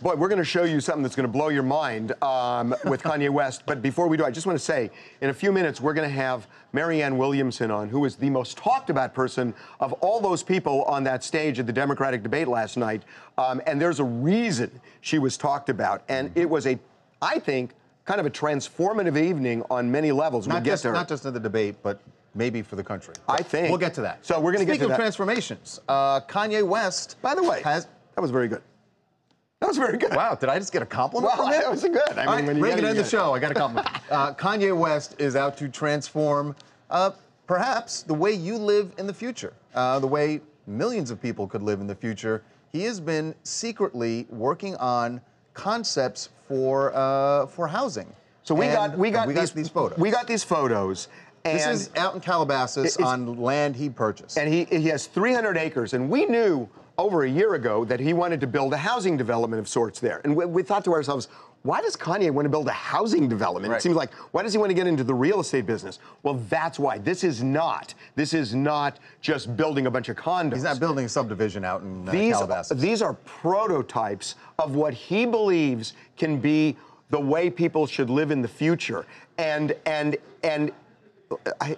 Boy, we're going to show you something that's going to blow your mind um, with Kanye West. But before we do, I just want to say, in a few minutes, we're going to have Marianne Williamson on, who is the most talked about person of all those people on that stage at the Democratic debate last night. Um, and there's a reason she was talked about. And it was a, I think, kind of a transformative evening on many levels. Not we'll get just there. not just in the debate, but maybe for the country. I think. we'll get to that. So we're gonna get to that. Speaking of transformations, uh, Kanye West. By the way, has. that was very good. That was very good. Wow, did I just get a compliment Well, from him? that was good. I mean, All right, when you we're gonna end the show. I got a compliment. uh, Kanye West is out to transform, uh, perhaps, the way you live in the future, uh, the way millions of people could live in the future. He has been secretly working on concepts for uh, for housing. So we And got we got, we these, got these photos. We got these photos. And This is out in Calabasas on land he purchased. and he he has 300 acres, and we knew over a year ago that he wanted to build a housing development of sorts there. And we, we thought to ourselves, why does Kanye want to build a housing development? It seems like why does he want to get into the real estate business? Well, that's why. This is not. This is not just building a bunch of condos. He's not building a subdivision out in uh, these Calabasas. these are prototypes of what he believes can be the way people should live in the future. And and and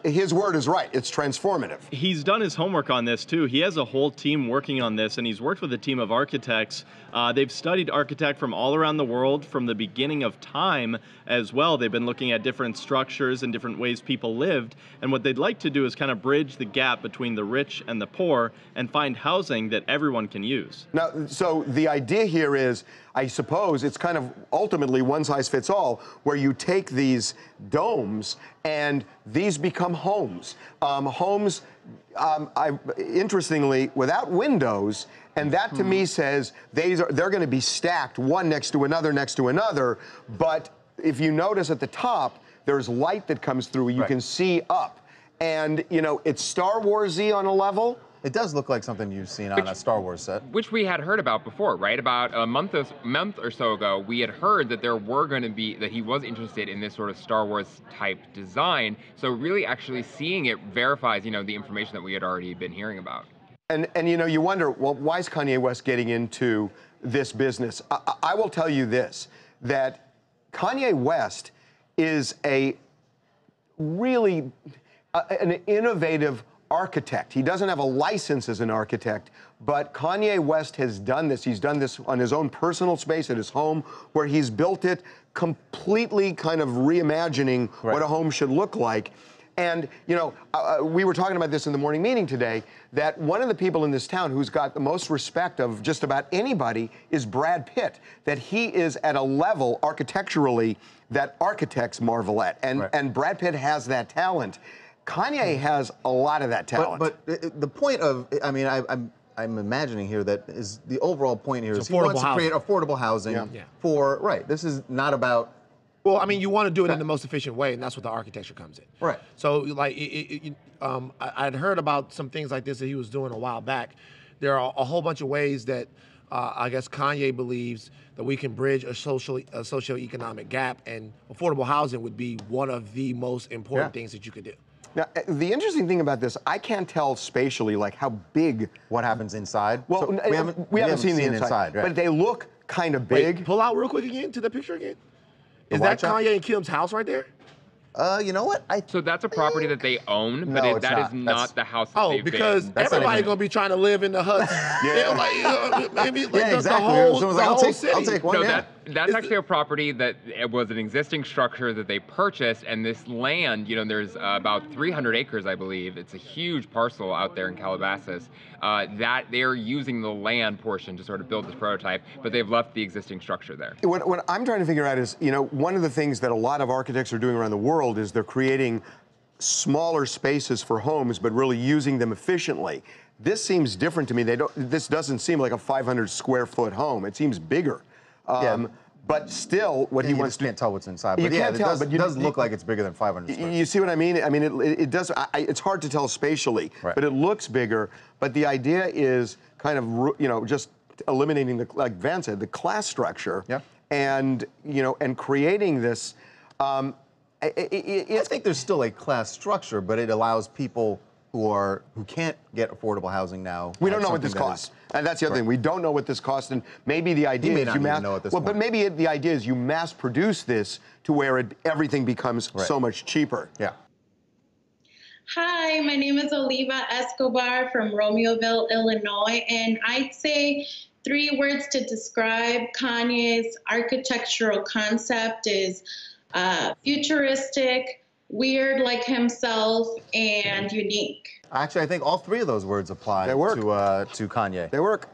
his word is right. It's transformative. He's done his homework on this too. He has a whole team working on this, and he's worked with a team of architects. Uh, they've studied architect from all around the world from the beginning of time as well. They've been looking at different structures and different ways people lived. And what they'd like to do is kind of bridge the gap between the rich and the poor and find housing that everyone can use. Now, so the idea here is, I suppose, it's kind of ultimately one size fits all, where you take these domes and these become homes. Um, homes, um, I, interestingly, without windows, and that to me says these are, they're going to be stacked one next to another, next to another. But if you notice at the top, there's light that comes through. You Right. can see up. And, you know, it's Star Warsy on a level. It does look like something you've seen on a Star Wars set. which we had heard about before, right? About a month or, month or so ago, we had heard that there were going to be that he was interested in this sort of Star Wars type design. So really, actually seeing it verifies, you know, the information that we had already been hearing about. And, and you know, you wonder, well, why is Kanye West getting into this business? I, I- I will tell you this that Kanye West is a really uh, an innovative architect. He doesn't have a license as an architect, but Kanye West has done this. He's done this on his own personal space at his home, where he's built it completely kind of reimagining what a home should look like. And, you know, uh, uh, we were talking about this in the morning meeting today that one of the people in this town who's got the most respect of just about anybody is Brad Pitt. That he is at a level architecturally that architects marvel at. And, Right. and Brad Pitt has that talent. Kanye has a lot of that talent. But, but uh, the point of, I mean, I, I'm, I'm imagining here that is the overall point here is It's he wants affordable to create affordable housing Yeah. Yeah. for, right, this is not about, Well, I mean, you want to do it in the most efficient way, and that's what the architecture comes in. Right. So, like, it, it, it, um, I, I'd heard about some things like this that he was doing a while back. There are a whole bunch of ways that uh, I guess Kanye believes that we can bridge a social, a socioeconomic gap, and affordable housing would be one of the most important Yeah. things that you could do. Now, uh, the interesting thing about this, I can't tell spatially like how big. what happens inside. Well, So n- we haven't, we haven't seen the inside, right? but they look kind of Wait, big. pull out real quick again to the picture again. Is that shot? Kanye and Kim's house right there? uh, you know what? I, So that's a property that they own, No, but it, it's that is not. That's- the house. That Oh, they've because been. That's not gonna be trying to live in the huts. yeah, like, you know, maybe like Yeah, the, exactly. the whole, Someone's the like, I'll whole take- city. I'll take one. no, yeah. that that's actually a property that it was an existing structure that they purchased, and this land, you know, there's uh, about 300 acres, I believe. It's a huge parcel out there in Calabasas. Uh, that they're using the land portion to sort of build this prototype, but they've left the existing structure there. What, what I'm trying to figure out is, you know, one of the things that a lot of architects are doing around the world is they're creating smaller spaces for homes, but really using them efficiently. This seems different to me. They don't. This doesn't seem like a 500 square foot home. It seems bigger. Um, Yeah. But still, what he you wants just to can't tell what's inside. You But yeah, can't it tell, does, but you- does you- look like it's bigger than 500 square. You see what I mean? I mean, it, it it does. I, I- it's hard to tell spatially, Right. but it looks bigger. But the idea is kind of, you know, just eliminating the, like Van said, the class structure. Yeah. And you know, and creating this. Um, i i i I think there's still a class structure, but it allows people who are who can't get affordable housing now. We don't know what this something that costs. And that's the other thing. We don't know what this costs. And maybe the idea may is not you mass, know at this well, but maybe it, the idea is you mass produce this to where it, everything becomes Right. so much cheaper. Yeah. Hi, my name is Oliva Escobar from Romeoville, Illinois, and I'd say three words to describe Kanye's architectural concept is uh, futuristic, weird like himself, and unique. Actually, I think all three of those words apply They work. to uh, to Kanye. They work.